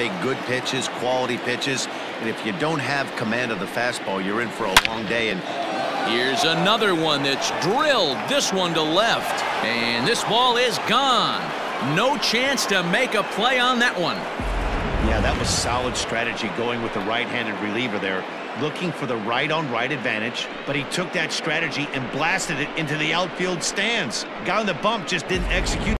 Make good pitches, quality pitches, and if you don't have command of the fastball, you're in for a long day. And Here's another one that's drilled. This one to left. And this ball is gone. No chance to make a play on that one. Yeah, that was solid strategy going with the right-handed reliever there, looking for the right-on-right advantage, but he took that strategy and blasted it into the outfield stands. Guy on the bump just didn't execute